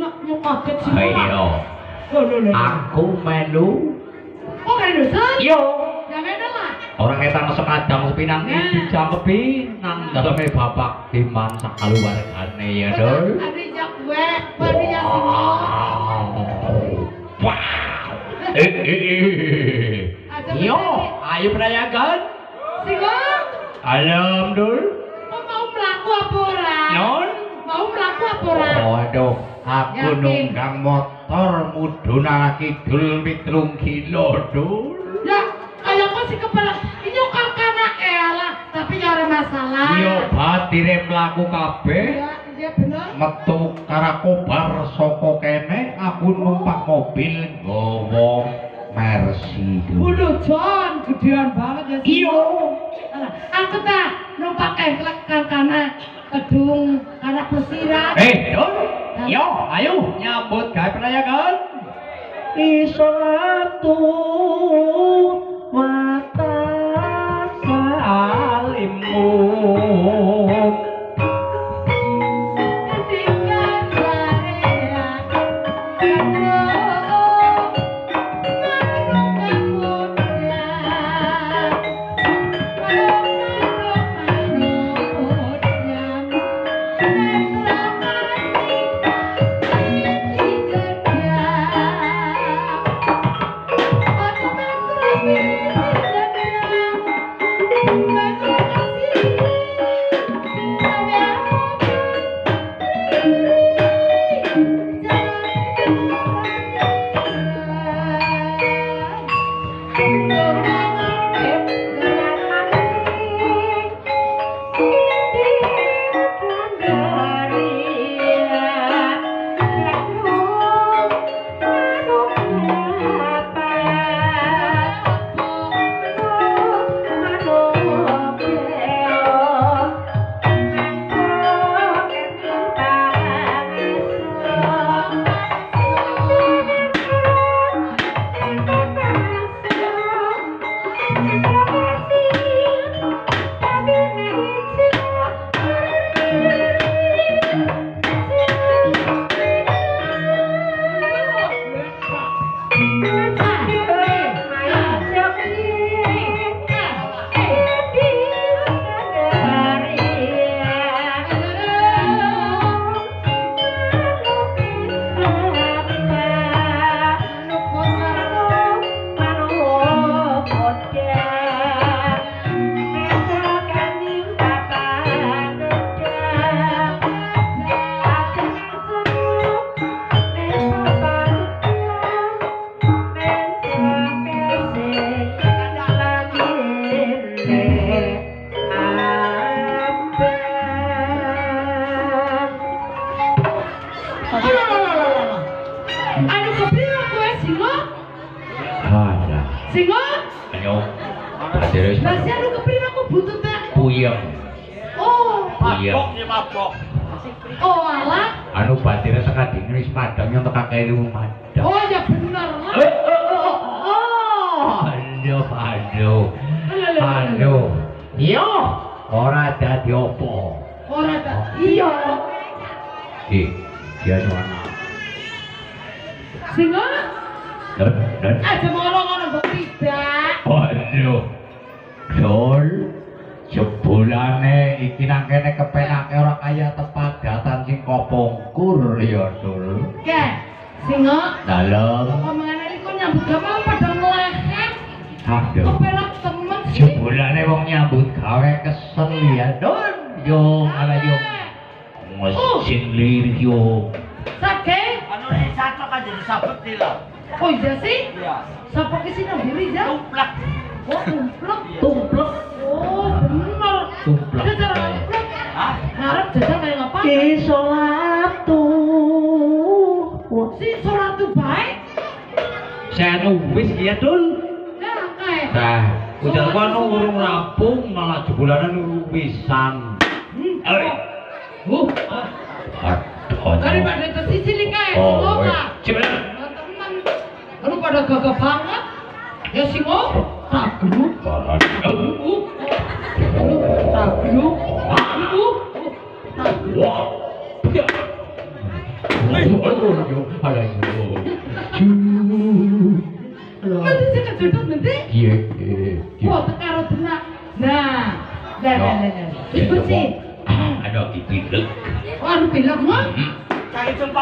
Nak kaget sih. Loh. Aku melu. Oh? Yo. Ya lah. Orang kita sekadang sepinang Nah. iki dijangkepi nang daleme bapak Diman ya, jak gue, baru yang singo. Wow. Yo, ayo perayakan. Singo, Alam, apa ora? Waduh, aku Yakin? nunggang motor mudhun arah kidul pitung kilo, Dul. Ya, kayak kok si kepala ini kakak lah, tapi ya ada masalah. Yo batire mlaku kabeh. Ya, iya bener. metu karakobar saka kene aku numpak mobil nggawa Mercy. Udah John, gedean banget ya. Iyo. Aku tak numpak engklek karena kedung karena pesirat. Eh, Don. Yo, ayo nyambut gawe perayakan. Isolatu mata salimu. Anu kepriwe kowe singo? Ada. Singo? Ayo. Wis Lah si anu kepriwe aku bututnya? puyeng. Oh, Puyeng. oh alah. Anu batire tekan dingin wis padang yang tekan kene madang. Oh ya bener. Eh, eh, eh, oh, aduh, aduh, aduh, yo, ora dadi opo. Ora ta. Iya. Eh, dia nu anak. Singo? Dan, dan, Aja ngono-ngono mbok tidak. aduh, dol, sebulane iki nang kene kepenake ora kaya tepadatan sing kopongkur ya dul. Ke, singo. Dalem, Omongan iki kok nyambut gawe pada ngelehet. aduh. Kok pelak temen sih? Sebulane wong nyambut gawe kesel ya dul. Yo, ala yo. mesin liryo. Sake anu eh, dicacok kan jadi sabuk di lo oh iya sih? Iya. Sabuk di sini diri ya tumplak oh tumplak tumplak oh bener. Tumplak ya cara ngarep ngarep jajan kayak ngapa di sholatu si sholatu baik saya nubis ya, dul ya kaya nah ujar kono urung rapung malah jebulanan pisan. Hmm, Dari pada ke sisi lika ya singoka. Coba. Teman, baru pada ke kepangat ya singo. Tak dulu. Tak dulu. Tak dulu. Tak dulu. Tak dulu. 아이고 아이고 아이고 쭉 근데 제가 들었는데 예예와 아까 알았나 나 나나나나 이쁘지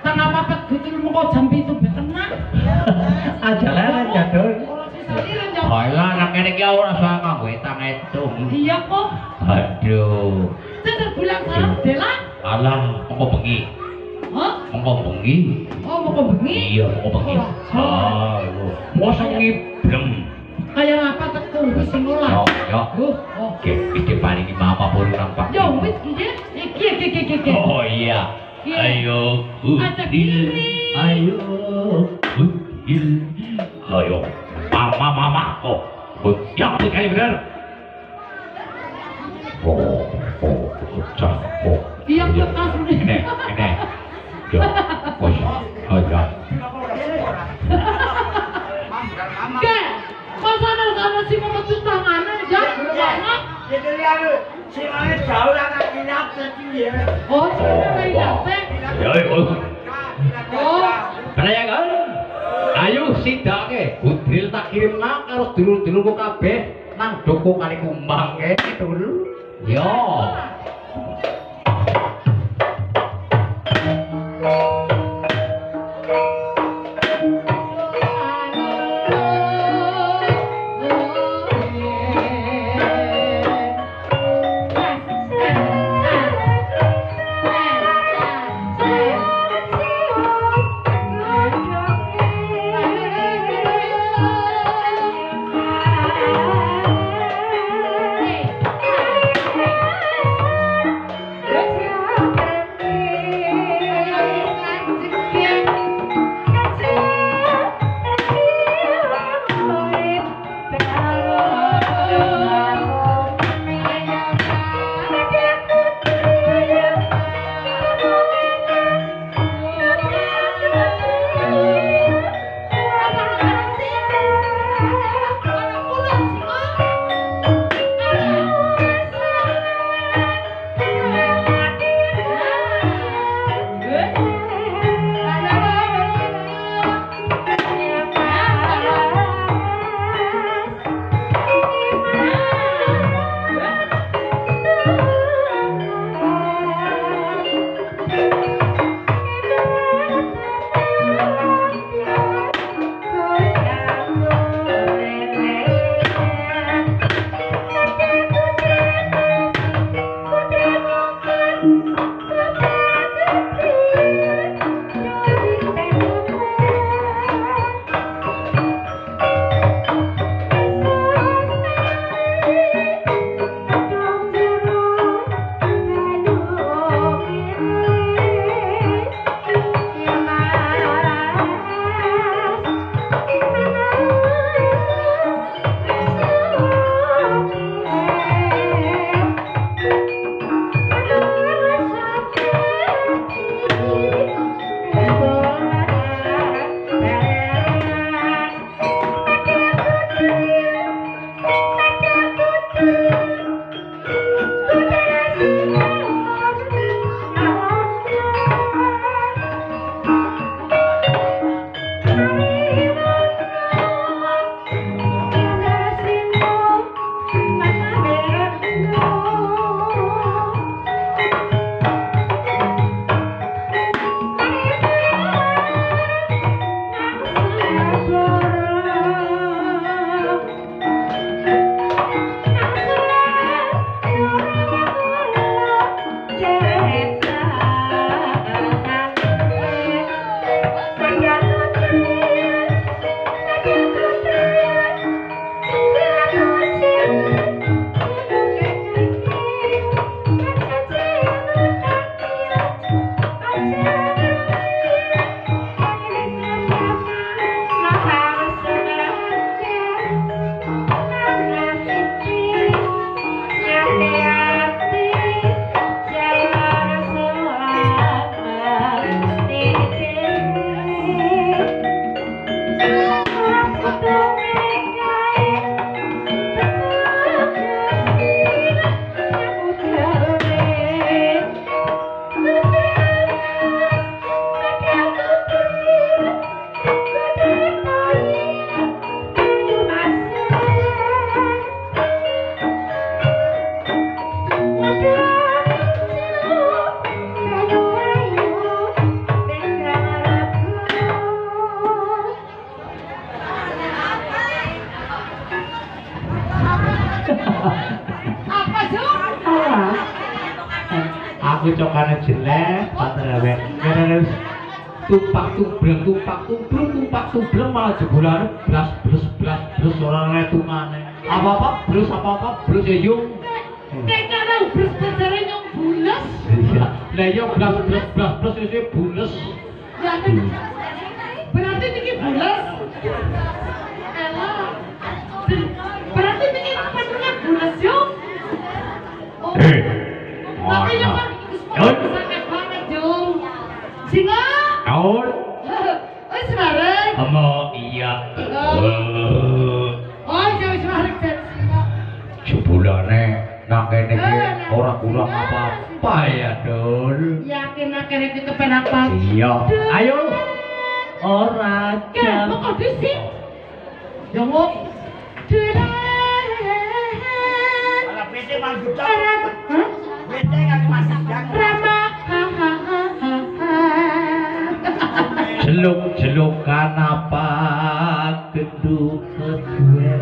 mengko. tengah papat gutul mau jam itu betenang. Aja sisa liran jam. Kaya anak kene iki ora usah nganggo etang etung. Iya kok. Aduh. Tetep bulan sarap dela. Alah, mengko bengi. Hah? Mengko bengi. Oh, mau ke bengi? Iya, mengko bengi. Ah, iku. Mosok ngiblem. Kayak apa Yo, olah. yo. Oh, oh. Oke, iki paringi mama puru nampak. Yo, wis iki. Iki iki iki iki. Oh iya. 아요 웃길 아요 웃길 아요 마마마마.고 웃겨 가위바위보 Jangan lupa like, share, dan subscribe ya! Budril tak kirim nang karo dulur-dulurku kabeh nang doko kali kumbang kene dulu. Yo. Aku cokane jelek, patrawe. Kene tumpak tumbreng tumpak tumbreng tumpak tumbreng malah jebulane blas blas blas blas ora ngetungane. Apa-apa blas apa-apa blas ya yung. Kayak cara ubres bejare nyong bules. Iya. Lah iya blas blas blas blas wis bules. Ya kan. Berarti ini bules. Elah. Berarti ini penuhnya bules yuk. Oh. Eh. Tapi yang Jun. Singa. Kaul. Wis marek. Amo iya. Oh, Jebulane nang kene iki eh, ora kurang apa-apa ya, Dul. Yakin nang kene iki kepenak apa? Iya. Ayo. Ora jam. Kok kudu sih? Ya ngop. Dul. Ala pete mang gudang. Ha? Pete gak masak. jeluk jeluk kenapa geduk gue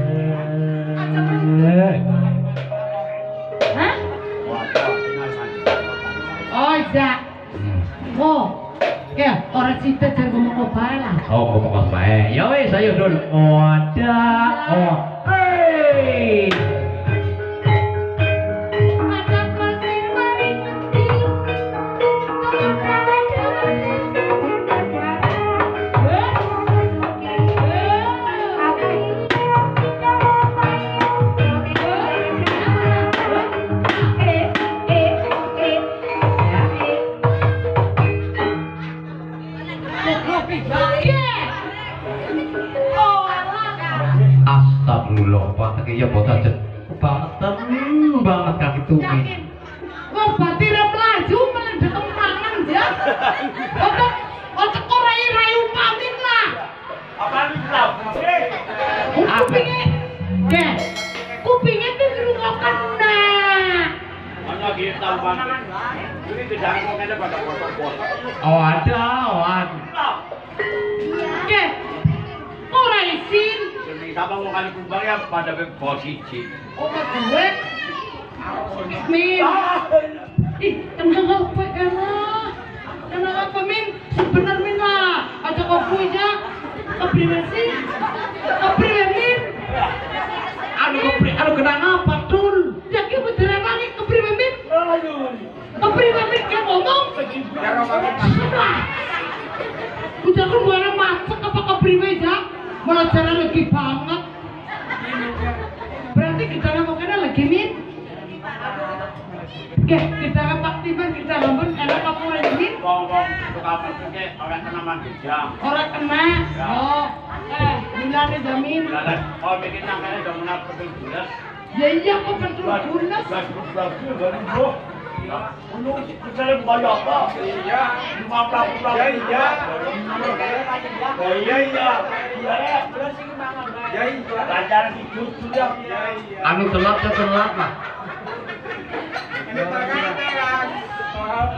Oja, oh, hmm. oh, ya orang cinta jadi ngomong kau lah. Oh, ngomong kau. Ya wis, ayo dul. Oja, oh, oh, hey. Posisi. Oh, gue. Min, ih, tenang apa elah? Tenang apa Min? Sebenar Min lah. Aja kau puja. Keprivasi. Oke, kita Pak Tiban kita ngomong enak apa lagi untuk apa sih? Orang kena mandi jam. Orang kena. Oh, eh, bulannya jamin. Lalat, oh bikin nangkanya udah menang bulas. Ya iya kok betul bulas. Bagus bagus baru bro. Lu kita lagi banyak apa? Iya. Lima puluh puluh. Ya iya. Ya iya iya. Iya ya. Ya iya. Lancar di cucu ya. Ya iya. Anu telat ya telat lah.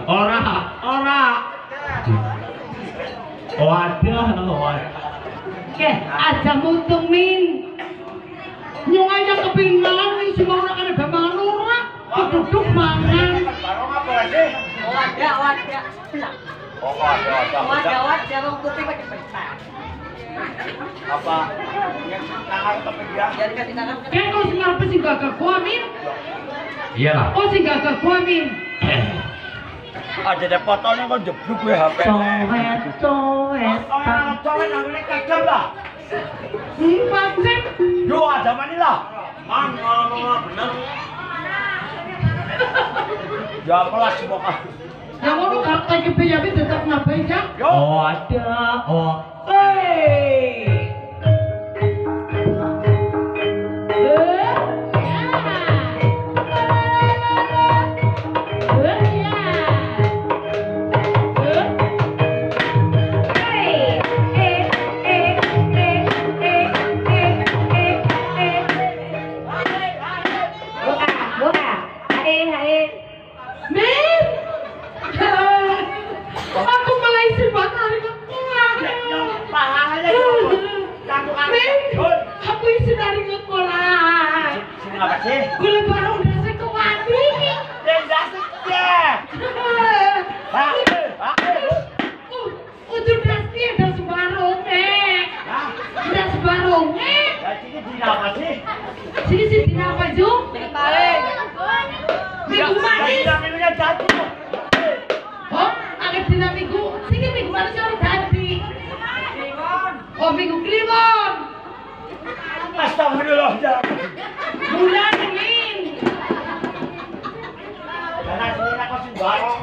Ora, ora. Ada, oh ada. Oke, aja mutung min. Nyong aja kepinggalan nih semua orang ada bamangan ora. Duduk mangan. Baru apa? Wadah, wadah. Ada ada. Wadah, wadah. Bang putih pakai pesta. Apa? Yang tangan kepegang. Jadi kasih tangan. Kayak kau sing sih gagak gua min? Iyalah. Kau sing gagak gua min? Ada deh fotonya kok jeblok gue HP. Coet. Orang cowok namanya kagam lah. Pancen. Yo ada mana lah? Man, bener. Ya apalah semua kan. Yang mau lu kata kebiaya tetap ngapain ya? Yo. Oh ada, oh. Hey. Minggu manis. Ya, minumnya jatuh. Oh, agak dina minggu. Sini minggu manis orang tadi. Oh, minggu kliwon. Astagfirullah. ya. Bulan min. Karena sini aku sing barong.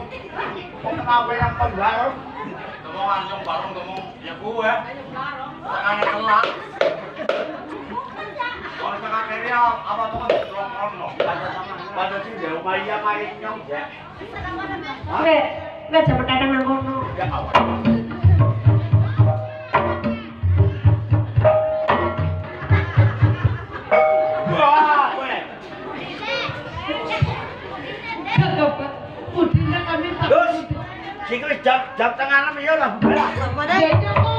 Kok kenapa yang kon barong? ngomong langsung bareng ngomong ya gue tekannya telak Jika jam jam tengah malam ya lah, lah.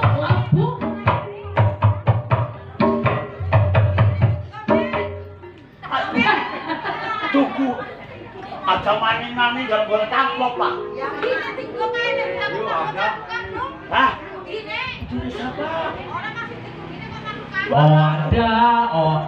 Maning-maning gak boleh tangkap, Pak. Hah? Ini siapa? Oh ada, oh.